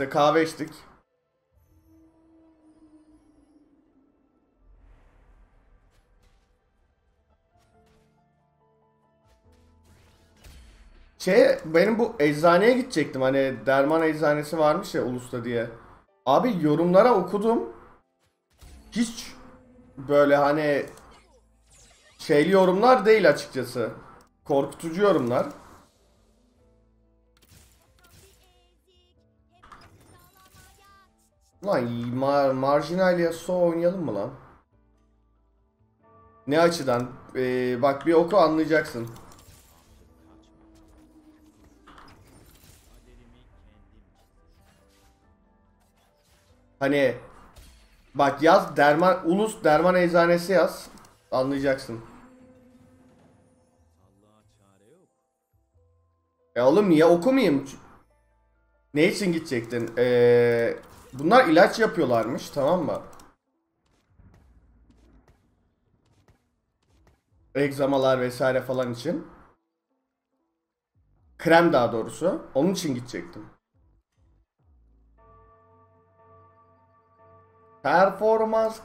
İşte kahve içtik. Şey benim bu eczaneye gidecektim hani derman eczanesi varmış ya Ulus'ta diye. Abi yorumlara okudum. Hiç böyle hani şeyli yorumlar değil açıkçası. Korkutucu yorumlar. Lan mar marjinal Yasuo oynayalım mı lan? Ne açıdan? Ee, bak bir oku anlayacaksın. Hani bak yaz derman ulus derman eczanesi yaz anlayacaksın. E oğlum niye okumayayım? Ne için gidecektin? Ee, bunlar ilaç yapıyorlarmış tamam mı? Egzamalar vesaire falan için. Krem daha doğrusu. Onun için gidecektim. Performans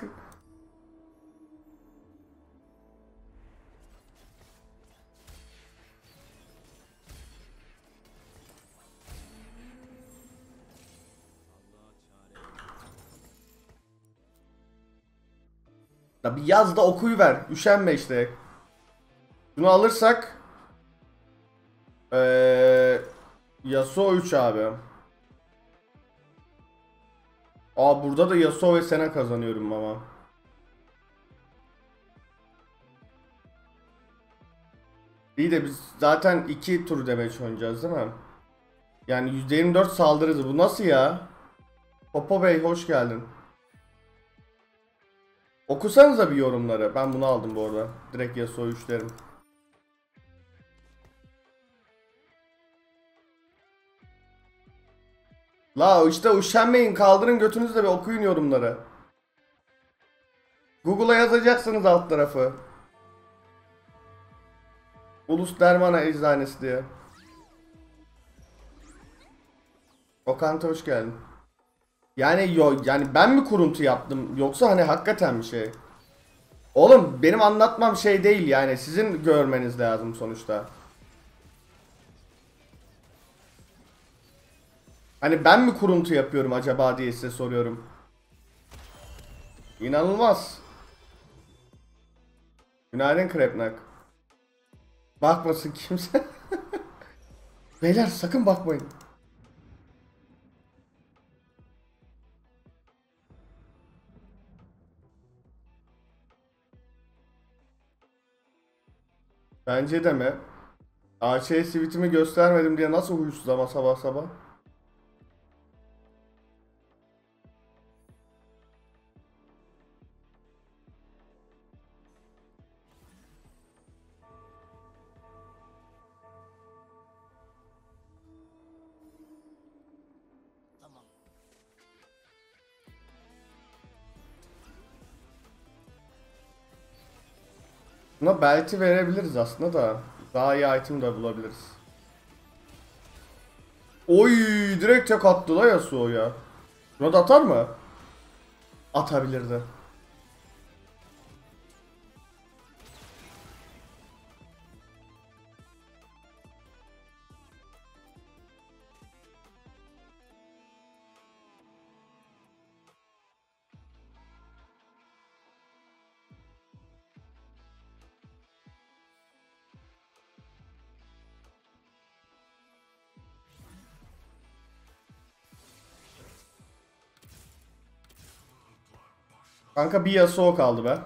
Ya bir yaz da okuyu ver. Üşenme işte. Bunu alırsak ee, Yasuo 3 abi. Aa burada da Yasuo ve Sena kazanıyorum ama. İyi de biz zaten 2 tur damage oynayacağız değil mi? Yani %24 saldırıdır. Bu nasıl ya? Popo Bey hoş geldin. Okusanıza bir yorumları. Ben bunu aldım bu arada. Direkt Yasuo 3 derim. La işte üşenmeyin kaldırın götünüzle bir okuyun yorumları. Google'a yazacaksınız alt tarafı. Ulus Dermana Eczanesi diye. Okan hoş geldin. Yani yo yani ben mi kuruntu yaptım yoksa hani hakikaten bir şey. Oğlum benim anlatmam şey değil yani sizin görmeniz lazım sonuçta. Hani ben mi kuruntu yapıyorum acaba diye size soruyorum. İnanılmaz. Günaydın Krepnak. Bakmasın kimse. Beyler sakın bakmayın. Bence de mi? AÇ sivitimi göstermedim diye nasıl huysuz ama sabah sabah? Buna belki verebiliriz aslında da daha iyi item de bulabiliriz. Oy direkt tek attı la Yasuo ya. Buna da atar mı? Atabilirdi. Kanka bir Yasuo kaldı be.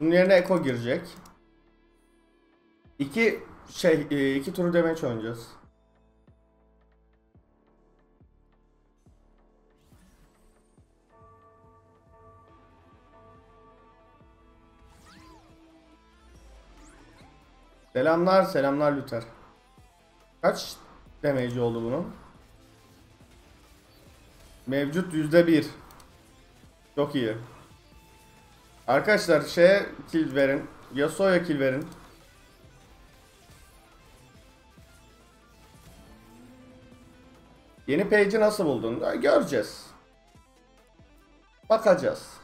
Bunun yerine Eko girecek. İki şey e, iki turu damage oynayacağız. Selamlar, selamlar Luther. Kaç damage oldu bunun? Mevcut yüzde bir. Çok iyi. Arkadaşlar şeye kill verin. Yasuo'ya kill verin. Yeni page'i nasıl buldun? Göreceğiz. Bakacağız.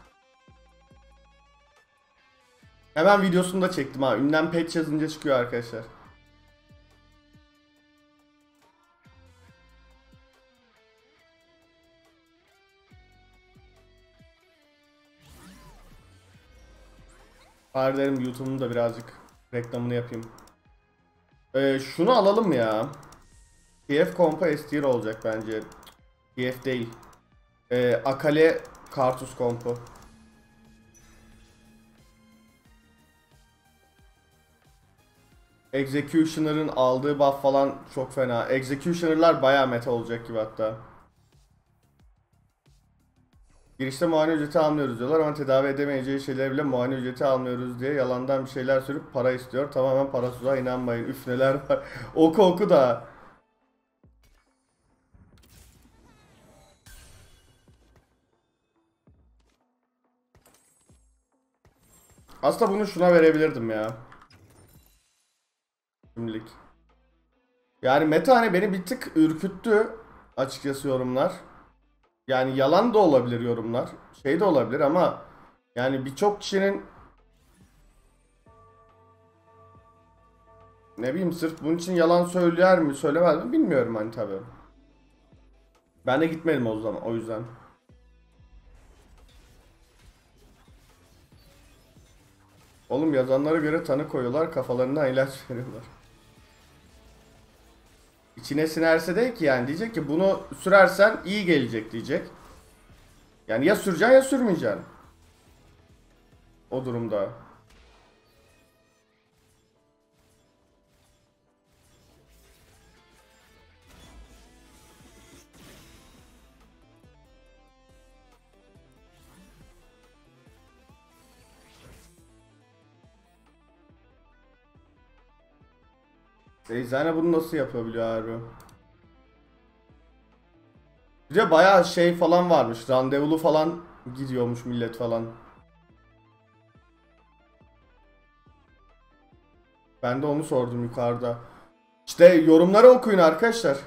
Hemen videosunu da çektim ha. Ünlem page yazınca çıkıyor arkadaşlar. Bari derim YouTube'un da birazcık reklamını yapayım. Ee, şunu alalım ya? TF kompa S olacak bence. TF değil. Ee, Akale Kartus kompu. Executioner'ın aldığı buff falan çok fena. Executioner'lar bayağı meta olacak gibi hatta. Girişte muayene ücreti almıyoruz diyorlar ama tedavi edemeyeceği şeyler bile muayene ücreti almıyoruz diye yalandan bir şeyler sürüp para istiyor. Tamamen parasıza inanmayın. Üf neler var. oku oku da. Aslında bunu şuna verebilirdim ya. Şimdilik. Yani meta hani beni bir tık ürküttü açıkçası yorumlar. Yani yalan da olabilir yorumlar. Şey de olabilir ama yani birçok kişinin ne bileyim sırf bunun için yalan söyler mi söylemez mi bilmiyorum hani tabi. Ben de gitmedim o zaman o yüzden. Oğlum yazanlara göre tanı koyuyorlar kafalarına ilaç veriyorlar. İçine sinerse de ki yani diyecek ki bunu sürersen iyi gelecek diyecek. Yani ya süreceksin ya sürmeyeceksin. O durumda. Eczane bunu nasıl yapabiliyor harbi? Bir de bayağı şey falan varmış. Randevulu falan gidiyormuş millet falan. Ben de onu sordum yukarıda. İşte yorumları okuyun arkadaşlar.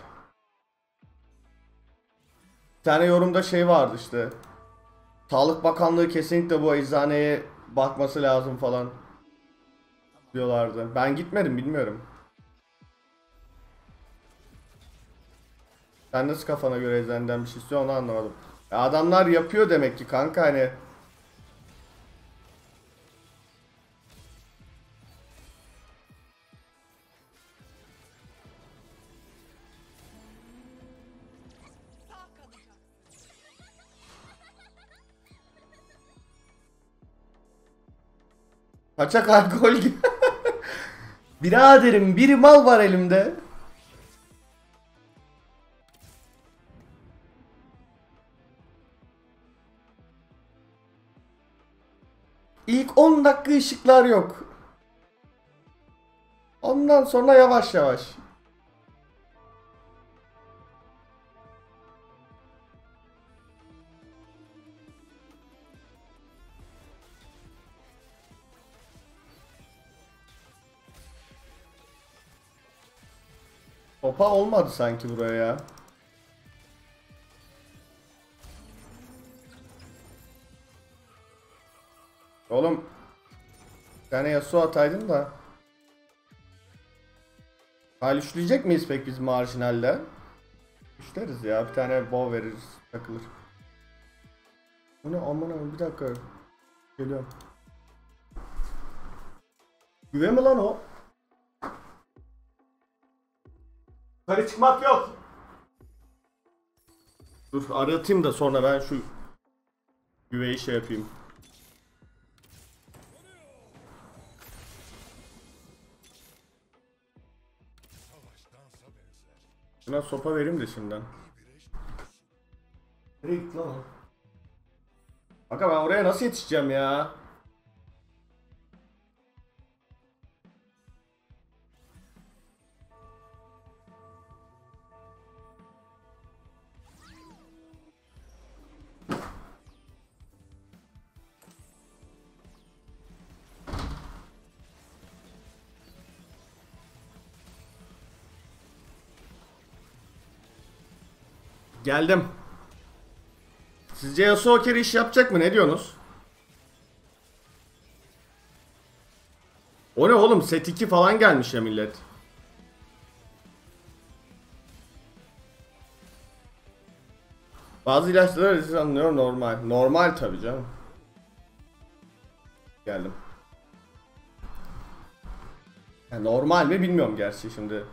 Bir tane yorumda şey vardı işte. Sağlık Bakanlığı kesinlikle bu eczaneye bakması lazım falan diyorlardı. Ben gitmedim bilmiyorum. Sen nasıl kafana göre eczaneden bir şey istiyor onu anlamadım. Ya adamlar yapıyor demek ki kanka hani. Kaçak alkol gibi. Biraderim bir mal var elimde. İlk 10 dakika ışıklar yok. Ondan sonra yavaş yavaş. Topa olmadı sanki buraya ya. Oğlum tane Yasuo ataydın da. Hal üçleyecek miyiz pek biz marjinalde? Üçleriz ya bir tane bow veririz takılır. Bu ne aman aman bir dakika. Geliyorum. Güve mi lan o? Yukarı çıkmak yok. Dur aratayım da sonra ben şu güveyi şey yapayım. Şuna sopa vereyim de şimdiden. Nereye gitti lan o? Kanka ben oraya nasıl yetişeceğim ya? Geldim. Sizce Yasuo carry iş yapacak mı? Ne diyorsunuz? O ne oğlum? Set 2 falan gelmiş ya millet. Bazı ilaçlara rezil anlıyor normal. Normal tabii canım. Geldim. Ya normal mi bilmiyorum gerçi şimdi.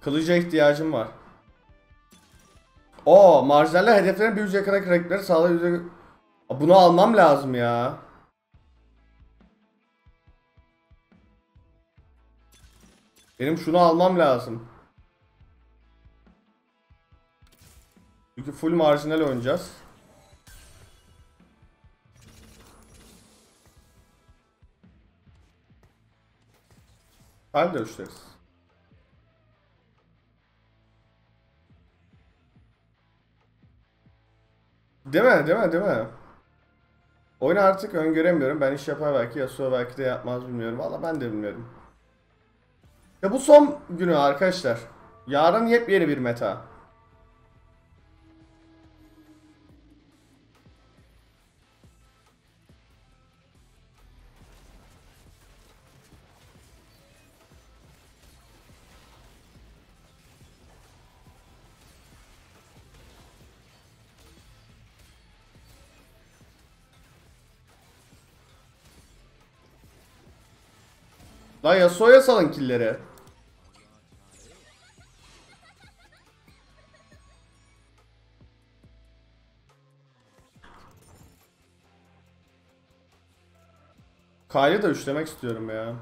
Kılıca ihtiyacım var. O marjinaller hedeflerin bir yüzeye kadar rakipleri sağlayacak. Bunu almam lazım ya. Benim şunu almam lazım. Çünkü full marjinal oynayacağız. Kalp dövüşleriz. Değil mi? Değil mi? Değil mi? Oyunu artık öngöremiyorum. Ben iş yapar belki, Yasuo belki de yapmaz bilmiyorum. Valla ben de bilmiyorum. Ya bu son günü arkadaşlar. Yarın yepyeni bir meta. Lan Yasuo'ya salın killeri. Kay'ı da üçlemek istiyorum ya.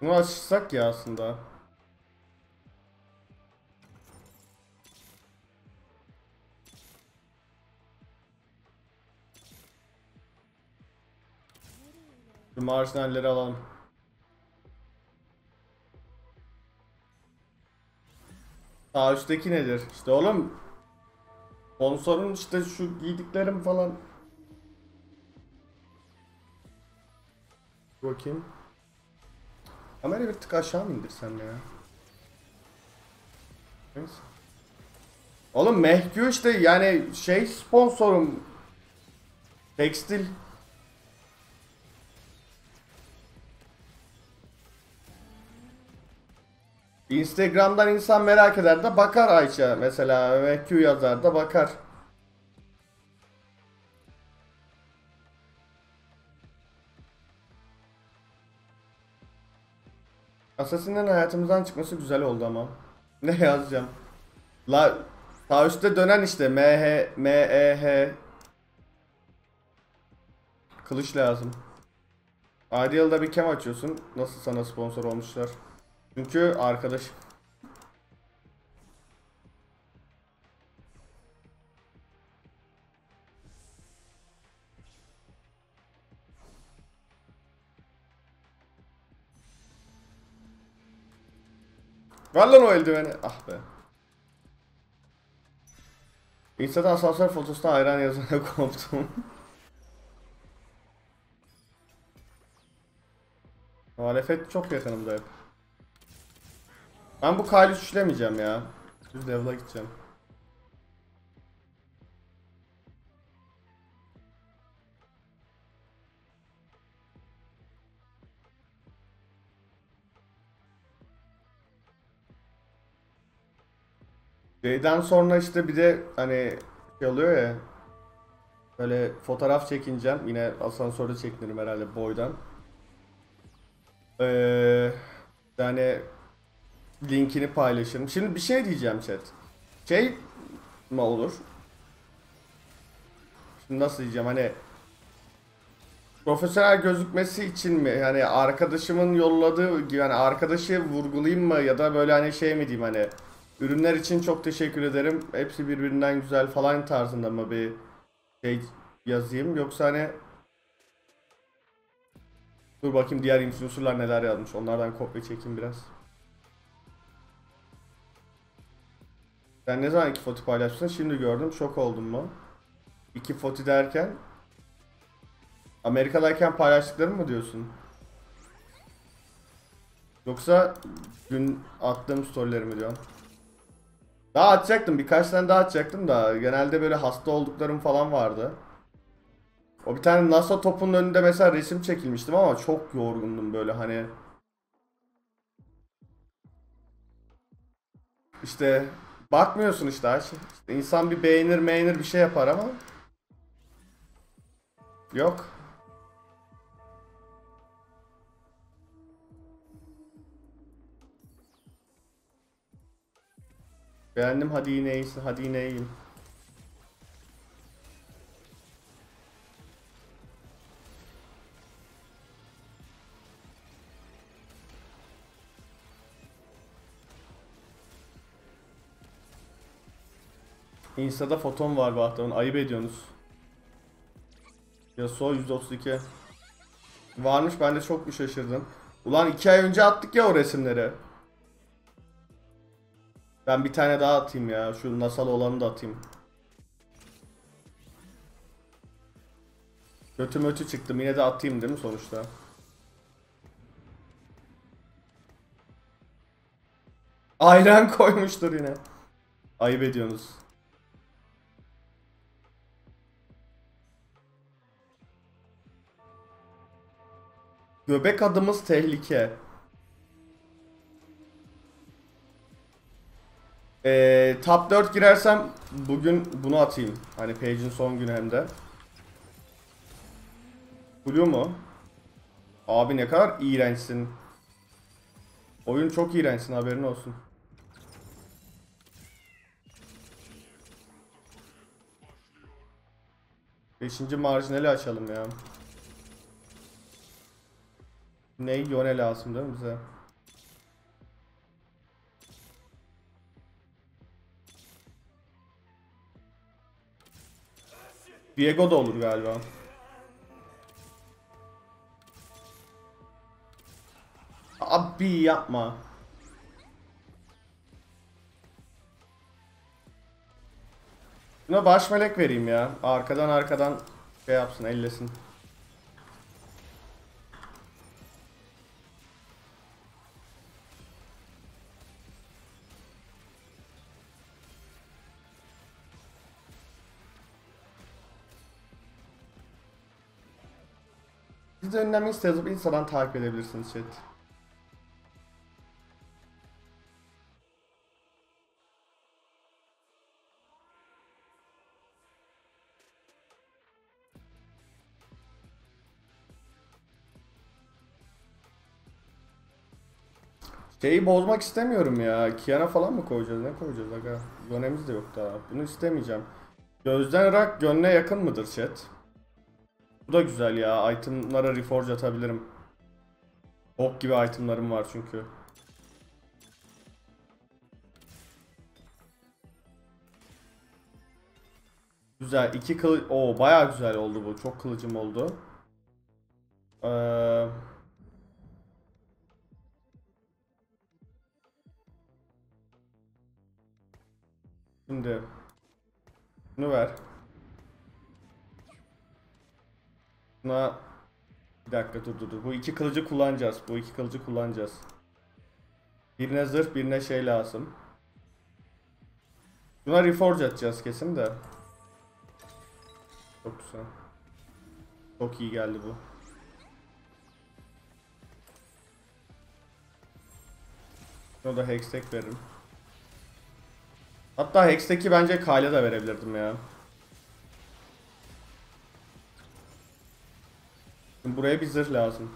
Bunu açsak ya aslında. Marjinalleri alalım. Sağ üstteki nedir? İşte oğlum Sponsorun işte şu giydiklerim falan. Bakayım. Kamerayı bir tık aşağı mı indirsem ya? Neyse. Oğlum Mehkü işte yani şey sponsorum. Tekstil. Instagram'dan insan merak eder de bakar Ayça mesela Mehkü yazar da bakar. Assassin'in hayatımızdan çıkması güzel oldu ama. Ne yazacağım? La sağ üstte dönen işte M H M E H Kılıç lazım. Ideal'da bir kem açıyorsun. Nasıl sana sponsor olmuşlar? Çünkü arkadaş Ver lan o eldiveni. Ah be. Insta'da asansör fotosuna hayran yazana koptum. Muhalefet çok yakınımda hep. Ben bu kaylı üçlemeyeceğim ya. Düz level'a gideceğim. Şeyden sonra işte bir de hani şey oluyor ya böyle fotoğraf çekineceğim. Yine asansörde çekinirim herhalde boydan. Ee, yani linkini paylaşırım. Şimdi bir şey diyeceğim chat. Şey mi olur? Şimdi nasıl diyeceğim hani profesyonel gözükmesi için mi? Yani arkadaşımın yolladığı gibi hani arkadaşı vurgulayayım mı ya da böyle hani şey mi diyeyim hani ürünler için çok teşekkür ederim. Hepsi birbirinden güzel falan tarzında mı bir şey yazayım yoksa hani Dur bakayım diğer influencerlar neler yazmış. Onlardan kopya çekeyim biraz. Sen ne zaman iki foto paylaşmışsın? Şimdi gördüm. Şok oldum mu? İki foto derken Amerika'dayken paylaştıklarım mı diyorsun? Yoksa dün attığım storyleri mi diyorsun? Daha atacaktım. Birkaç tane daha atacaktım da genelde böyle hasta olduklarım falan vardı. O bir tane NASA topunun önünde mesela resim çekilmiştim ama çok yorgundum böyle hani. İşte bakmıyorsun işte Ayşe. İşte insan bir beğenir beğenir bir şey yapar ama. Yok. Beğendim hadi yine iyisin hadi yine iyiyim. Insta'da fotom var Bahtiyar'ın ayıp ediyorsunuz. Yasuo %32. Varmış ben de çok bir şaşırdım. Ulan iki ay önce attık ya o resimleri. Ben bir tane daha atayım ya. Şu nasal olanı da atayım. Götüm ötü çıktım. Yine de atayım değil mi sonuçta? Ayran koymuştur yine. Ayıp ediyorsunuz. Göbek adımız tehlike. Ee, top 4 girersem bugün bunu atayım. Hani page'in son günü hem de. Blue mu? Abi ne kadar iğrençsin. Oyun çok iğrençsin haberin olsun. Beşinci marjinali açalım ya. Ne yone lazım değil mi bize? Diego da olur galiba. Abi yapma. Buna baş melek vereyim ya. Arkadan arkadan şey yapsın, ellesin. De önlemini yazıp Insta'dan takip edebilirsiniz chat. Şeyi bozmak istemiyorum ya. Kiana falan mı koyacağız? Ne koyacağız aga? Yönemiz de yok daha. Bunu istemeyeceğim. Gözden rak gönle yakın mıdır chat? Bu da güzel ya. Itemlara reforge atabilirim. Ok gibi itemlarım var çünkü. Güzel. iki kılıç... Oo bayağı güzel oldu bu. Çok kılıcım oldu. Ee... Şimdi bunu ver. Buna bir dakika dur dur dur. Bu iki kılıcı kullanacağız. Bu iki kılıcı kullanacağız. Birine zırh, birine şey lazım. Buna reforge atacağız kesin de. Çok güzel. Çok iyi geldi bu. Buna da hextech veririm. Hatta hextech'i bence Kyle'a da verebilirdim ya. Buraya bir zırh lazım.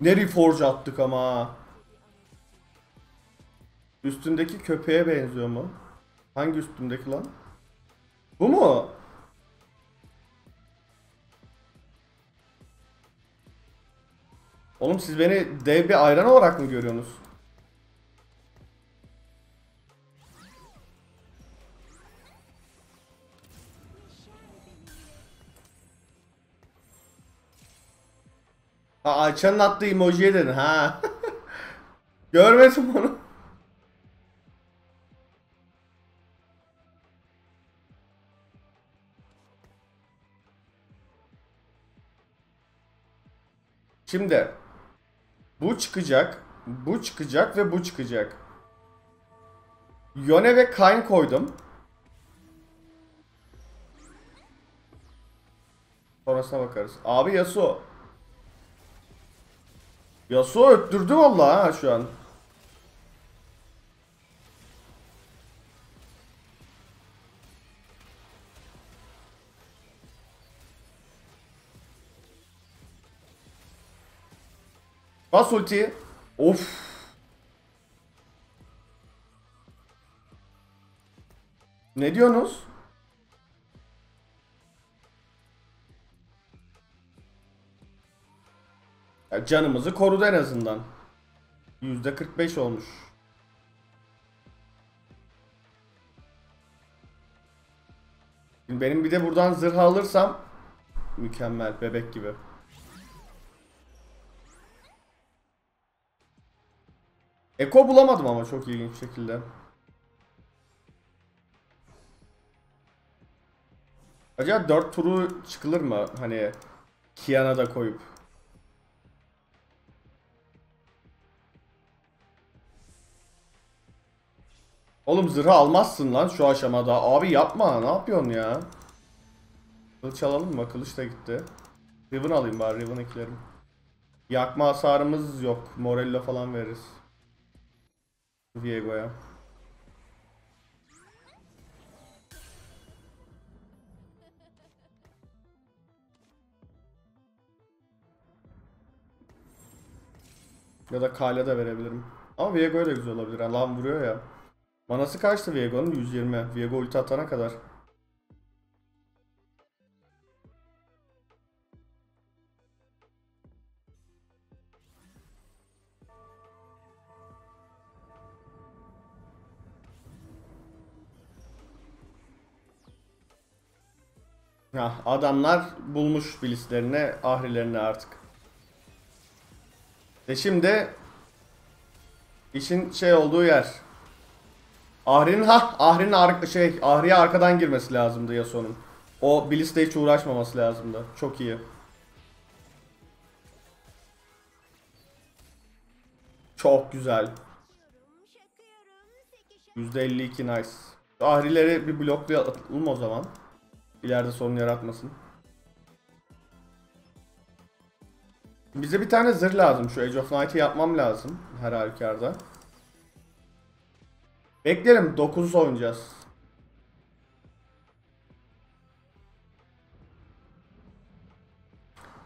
Ne reforge attık ama. Üstündeki köpeğe benziyor mu? Hangi üstündeki lan? Bu mu? Oğlum siz beni dev bir ayran olarak mı görüyorsunuz? Ha Ayça'nın attığı emojiye dedin ha. Görmedim onu. Şimdi bu çıkacak, bu çıkacak ve bu çıkacak. Yone ve Kayn koydum. Sonrasına bakarız. Abi Yasuo. Yasuo öttürdü vallahi ha şu an. Bas ultiyi. Of. Ne diyorsunuz? Ya canımızı korudu en azından. %45 olmuş. Şimdi benim bir de buradan zırh alırsam mükemmel bebek gibi. Eko bulamadım ama çok ilginç şekilde. Acaba 4 turu çıkılır mı? Hani Kiana da koyup. Oğlum zırhı almazsın lan şu aşamada. Abi yapma. Ne yapıyorsun ya? Kılıç alalım mı? Kılıç da gitti. Riven alayım bari. Riven eklerim. Yakma hasarımız yok. Morello falan veririz. Viego'ya. Ya da Kale de verebilirim. Ama Viego'ya da güzel olabilir. Lan vuruyor ya. Manası kaçtı Viego'nun? 120. Viego ulti atana kadar. Ya adamlar bulmuş bilislerini, ahrilerini artık. E şimdi işin şey olduğu yer. Ahri'nin ha Ahri'nin ar şey Ahri'ye arkadan girmesi lazımdı Yasuo'nun. O Bilis'te hiç uğraşmaması lazımdı. Çok iyi. Çok güzel. %52 nice. Ahrileri bir bloklayalım o zaman. İleride sorun yaratmasın. Bize bir tane zırh lazım. Şu Age of Night'ı yapmam lazım. Her halükarda. Beklerim. 9 oynayacağız.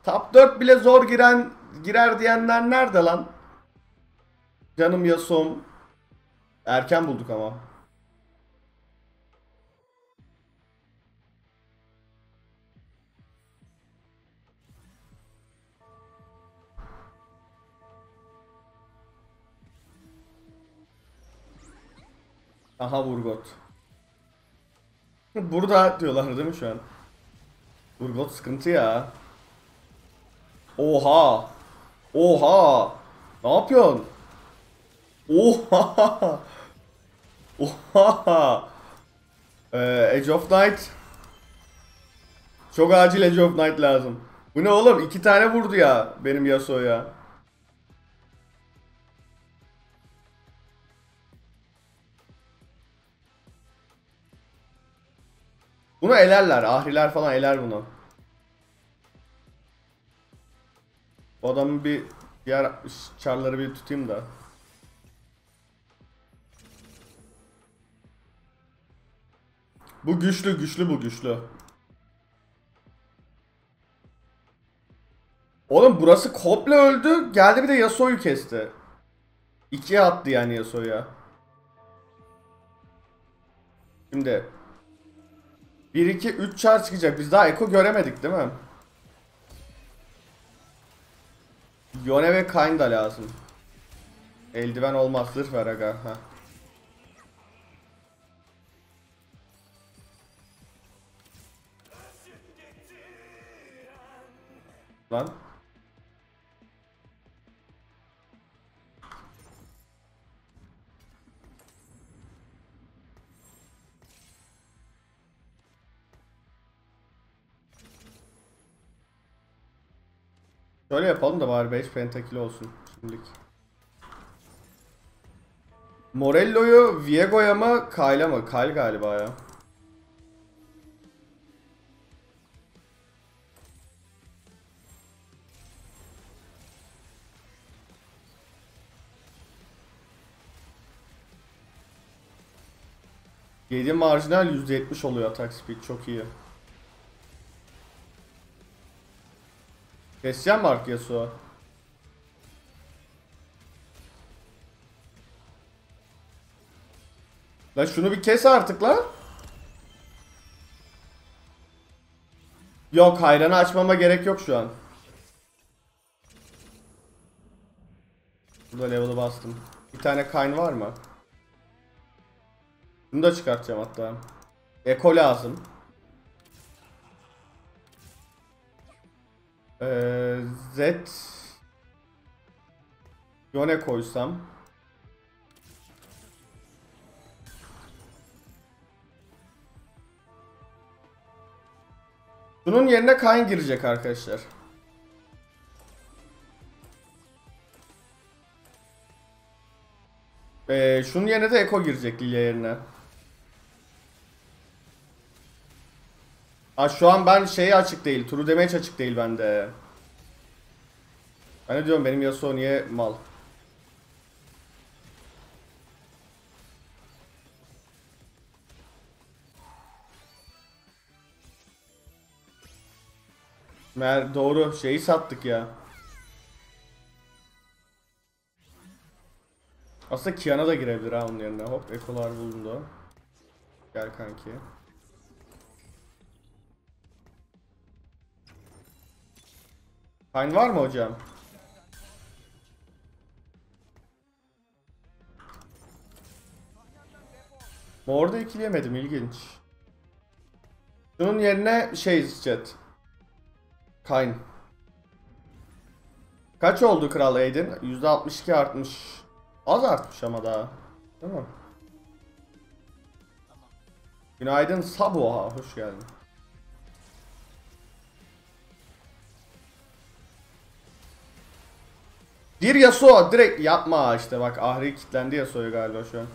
Top 4 bile zor giren girer diyenler nerede lan? Canım Yasuo'm. Erken bulduk ama. Aha Urgot. Burada diyorlar değil mi şu an? Urgot sıkıntı ya. Oha. Oha. Ne yapıyorsun? Oha. Oha. Ee, Edge of Night. Çok acil Edge of Night lazım. Bu ne oğlum? İki tane vurdu ya benim Yasuo'ya. Bunu elerler. Ahriler falan eler bunu. Bu adamın bir diğer çarları bir tutayım da. Bu güçlü güçlü bu güçlü. Oğlum burası komple öldü. Geldi bir de Yasuo'yu kesti. İkiye attı yani Yasuo'ya. Şimdi 1 2 3 çar çıkacak. Biz daha Eko göremedik değil mi? Yone ve Kayn da lazım. Eldiven olmaz. Zırh ver aga. Heh. Lan. Şöyle yapalım da bari 5 pentakil olsun şimdilik. Morello'yu Viego'ya mı Kyle'a mı? Kyle galiba ya. Yedi marjinal %70 oluyor atak speed çok iyi. Keseceğim mi Ark Yasuo? Lan şunu bir kes artık lan. Yok hayranı açmama gerek yok şu an. Burada level'ı bastım. Bir tane kayn var mı? Bunu da çıkartacağım hatta. Eko lazım. Ee, Z Yone koysam. Bunun yerine Kayn girecek arkadaşlar. Ee, şunun yerine de Eko girecek Lilia yerine. Aa, şu an ben şeyi açık değil. True damage açık değil bende. Ben ne diyorum benim Yasuo niye mal? Mer doğru şeyi sattık ya. Aslında Kiana da girebilir ha onun yerine. Hop ekolar bulundu. Gel kanki. Kayn var mı hocam? Morda ikileyemedim ilginç. Şunun yerine şey chat. Kayn. Kaç oldu Kral Aydın? %62 artmış. Az artmış ama daha. Değil mi? Günaydın Sabuha. Hoş geldin. Bir Yasuo direkt yapma işte bak Ahri kilitlendi Yasuo'ya galiba şu an.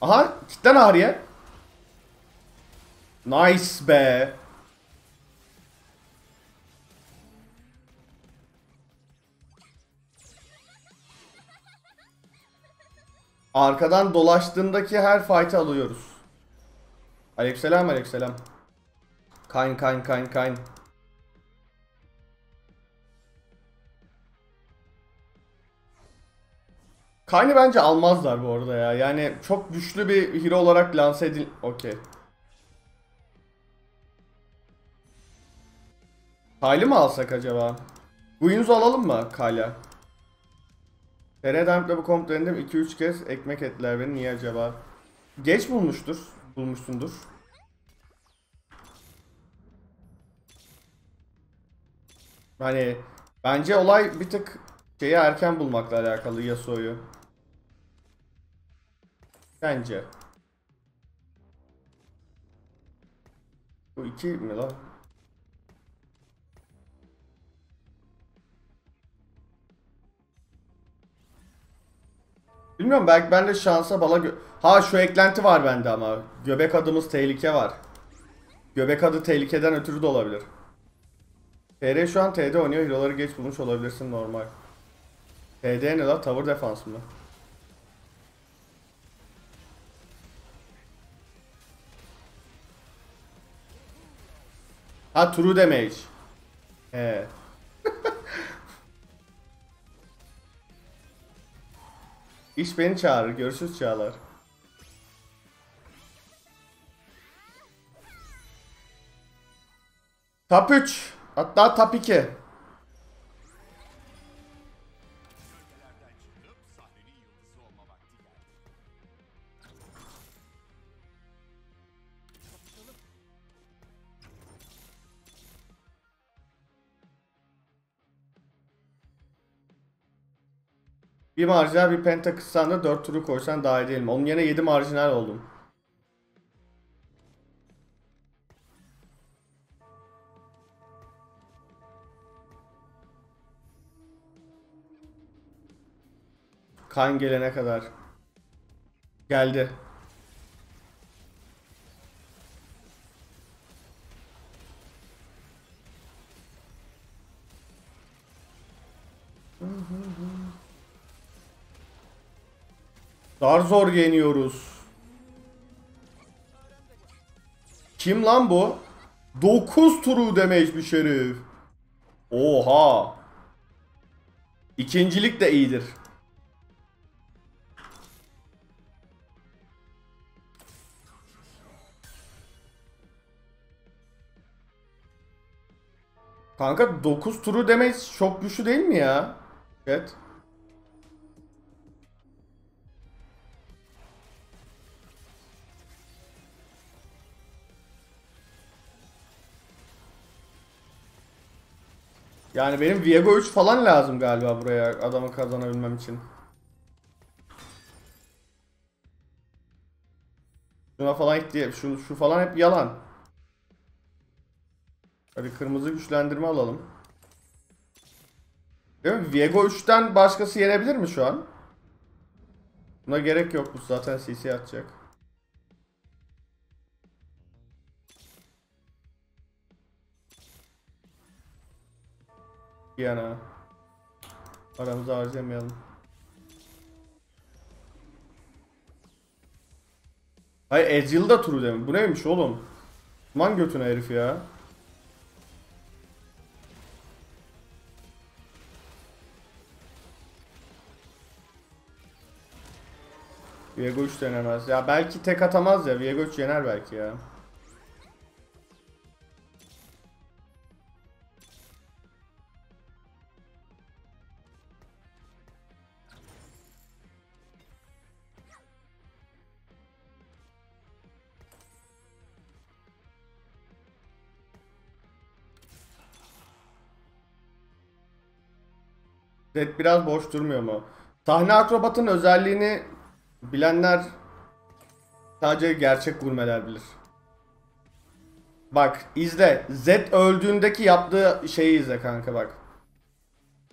Aha kilitlen Ahri'ye. Nice be. Arkadan dolaştığındaki her fight'ı alıyoruz. Aleykümselam aleykümselam. Kayn kayn kayn kayn. Kayn'ı bence almazlar bu arada ya. Yani çok güçlü bir hero olarak lanse edil... Okey. Kyle'ı mı alsak acaba? Guinsoo alalım mı Kyle'a? Teredamp'la bu komp denedim 2-3 kez ekmek ettiler beni niye acaba? Geç bulmuştur. Bulmuşsundur. Hani bence olay bir tık şeyi erken bulmakla alakalı Yasuo'yu. Bence. Bu iki mi lan? Bilmiyorum belki ben de şansa bala Ha şu eklenti var bende ama. Göbek adımız tehlike var. Göbek adı tehlikeden ötürü de olabilir. TR şu an TD oynuyor. Hero'ları geç bulmuş olabilirsin normal. TD ne la? Tower defans mı? Ha true damage. He. İş beni çağırır. Görüşürüz Çağlar. Top 3. Hatta top 2. Bir marjinal bir penta kıssan da 4 turu koysan daha iyi değil mi? Onun yerine 7 marjinal oldum. Kan gelene kadar. Geldi. Dar zor yeniyoruz. Kim lan bu? 9 turu demek bir şerif. Oha. İkincilik de iyidir. Kanka 9 turu demek çok güçlü değil mi ya? Evet. Yani benim Viego 3 falan lazım galiba buraya adamı kazanabilmem için. Şuna falan ihtiyaç, şu, şu falan hep yalan. Hadi kırmızı güçlendirme alalım. Değil mi? Viego 3'ten başkası yenebilir mi şu an? Buna gerek yok bu zaten CC atacak. Yana. Paramızı harcamayalım. Hayır Ezreal da turu demin. Bu neymiş oğlum? Man götüne herif ya. Viego 3 denemez. Ya belki tek atamaz ya. Viego 3 yener belki ya. Zed biraz boş durmuyor mu? Sahne akrobatın özelliğini bilenler sadece gerçek gurmeler bilir. Bak izle. Zed öldüğündeki yaptığı şeyi izle kanka bak.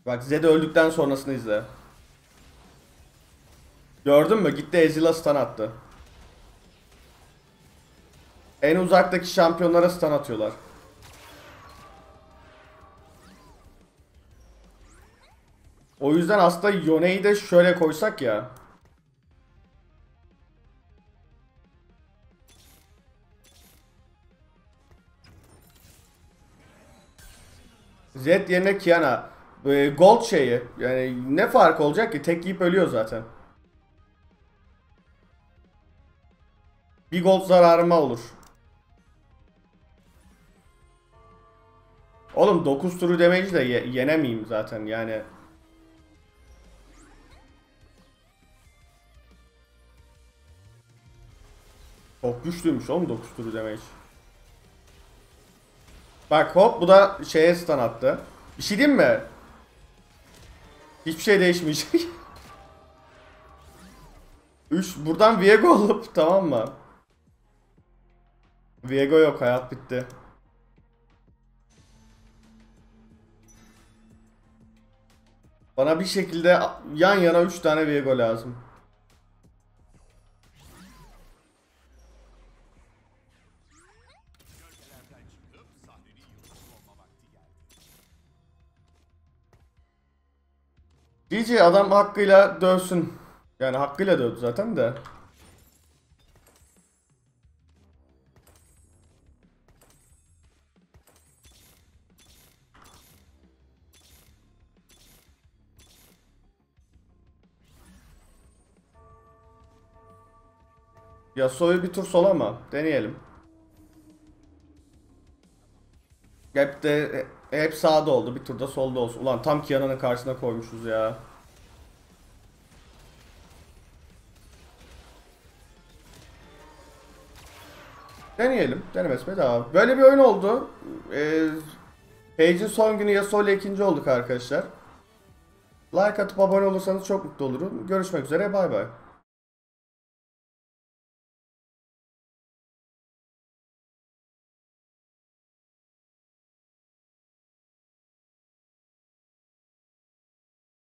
Bak Zed öldükten sonrasını izle. Gördün mü? Gitti Ezreal'a stun attı. En uzaktaki şampiyonlara stun atıyorlar. O yüzden aslında Yone'yi de şöyle koysak ya. Zed yerine Kiana. Ee, Gold şeyi. Yani ne fark olacak ki? Tek yiyip ölüyor zaten. Bir gold zararıma olur. Oğlum 9 turu damage de ye- yenemeyeyim zaten yani. Çok güçlüymüş oğlum 9 turu damage. Bak hop bu da şeye stun attı. Bir şey diyeyim mi? Hiçbir şey değişmeyecek. 3 buradan Viego alıp tamam mı? Viego yok hayat bitti. Bana bir şekilde yan yana 3 tane Viego lazım. DJ adam hakkıyla dövsün. Yani hakkıyla dövdü zaten de. Yasuo'yu bir tur sola mı? Deneyelim. Hep de hep sağda oldu. Bir turda solda olsun. Ulan tam Kiana'nın karşısına koymuşuz ya. Deneyelim. Denemesi bedava. Böyle bir oyun oldu. Ee, Page'in son günü Yasuo ile ikinci olduk arkadaşlar. Like atıp abone olursanız çok mutlu olurum. Görüşmek üzere. Bay bay.